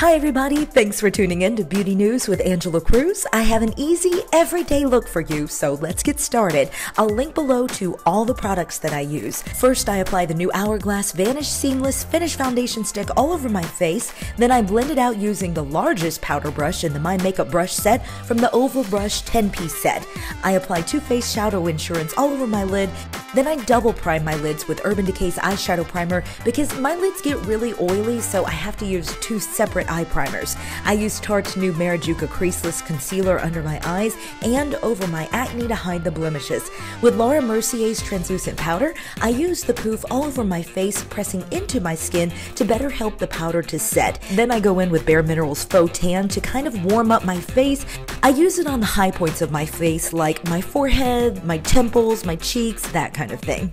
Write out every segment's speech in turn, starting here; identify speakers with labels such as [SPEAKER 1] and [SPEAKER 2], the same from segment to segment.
[SPEAKER 1] Hi, everybody. Thanks for tuning in to Beauty News with Angela Cruz. I have an easy, everyday look for you, so let's get started. I'll link below to all the products that I use. First, I apply the new Hourglass Vanish Seamless Finish Foundation Stick all over my face. Then I blend it out using the largest powder brush in the My Makeup brush set from the Oval Brush 10 piece set. I apply Too Faced Shadow Insurance all over my lid. Then I double prime my lids with Urban Decay's eyeshadow primer because my lids get really oily, so I have to use two separate eye primers. I use Tarte's new Marajuka Creaseless Concealer under my eyes and over my acne to hide the blemishes. With Laura Mercier's translucent powder, I use the poof all over my face, pressing into my skin to better help the powder to set. Then I go in with Bare Minerals Faux Tan to kind of warm up my face. I use it on the high points of my face, like my forehead, my temples, my cheeks, that kind of thing.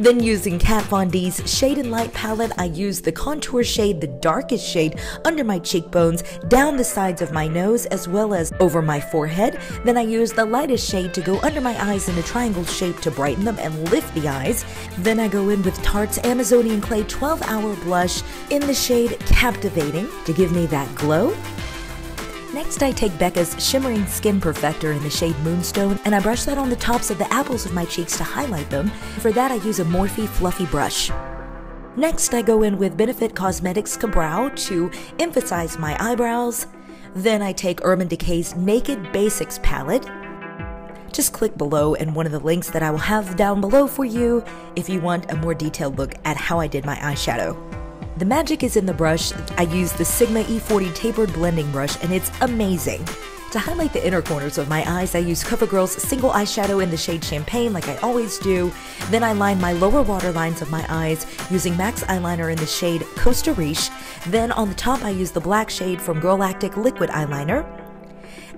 [SPEAKER 1] Then using Kat Von D's Shade and Light palette, I use the contour shade, the darkest shade, under my cheekbones, down the sides of my nose, as well as over my forehead. Then I use the lightest shade to go under my eyes in a triangle shape to brighten them and lift the eyes. Then I go in with Tarte's Amazonian Clay 12 Hour Blush in the shade Captivating to give me that glow. Next, I take Becca's Shimmering Skin Perfector in the shade Moonstone and I brush that on the tops of the apples of my cheeks to highlight them. For that, I use a Morphe Fluffy brush. Next, I go in with Benefit Cosmetics Ka-Brow to emphasize my eyebrows. Then I take Urban Decay's Naked Basics palette. Just click below and one of the links that I will have down below for you if you want a more detailed look at how I did my eyeshadow. The magic is in the brush. I use the Sigma E40 tapered blending brush and it's amazing. To highlight the inner corners of my eyes, I use CoverGirl's single eyeshadow in the shade Champagne like I always do. Then I line my lower water lines of my eyes using MAC's eyeliner in the shade Costa Riche. Then on the top I use the black shade from Girlactik Liquid Eyeliner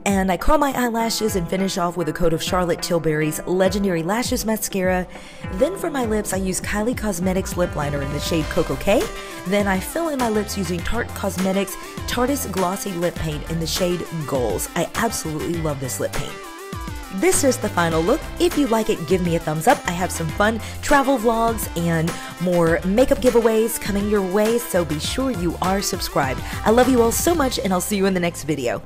[SPEAKER 1] and I curl my eyelashes and finish off with a coat of Charlotte Tilbury's Legendary Lashes Mascara. Then for my lips, I use Kylie Cosmetics lip liner in the shade Koko K. Then I fill in my lips using Tarte Cosmetics Tarteist Glossy Lip Paint in the shade Goals. I absolutely love this lip paint. This is the final look. If you like it, give me a thumbs up. I have some fun travel vlogs and more makeup giveaways coming your way, so be sure you are subscribed. I love you all so much, and I'll see you in the next video.